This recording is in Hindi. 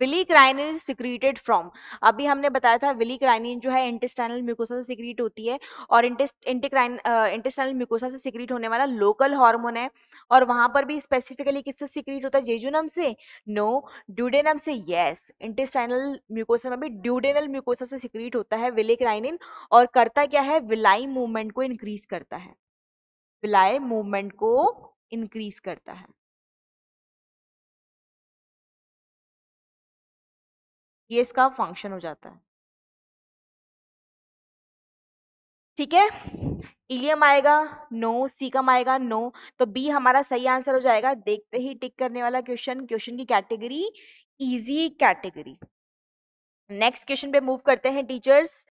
विलिक्राइनिन इज़ सिक्रीटेड फ्रॉम। अभी हमने बताया था विलिक्राइनिन जो है इंटेस्टाइनल म्यूकोसा से सिक्रीट होती है और इंटेस्टाइनल म्यूकोसा से सिक्रीट होने वाला लोकल हार्मोन है और वहाँ पर भी स्पेसिफिकली किससे सिक्रीट होता है? जेजुनम से? नो ड्यूडेनम से यस इंटेस्टाइनल म्यूकोसा में भी ड्यूडेनल म्यूकोसा से सिक्रीट होता है विलिक्राइनिन और करता क्या है? विलाई मूवमेंट को इंक्रीज करता है। विलाई मूवमेंट को इंक्रीज करता है। ये इसका फ़ंक्शन हो जाता है। ठीक है? इलियम आएगा नो सी कम आएगा नो तो बी हमारा सही आंसर हो जाएगा। देखते ही टिक करने वाला क्वेश्चन क्वेश्चन की category easy category next question पे मूव करते हैं टीचर्स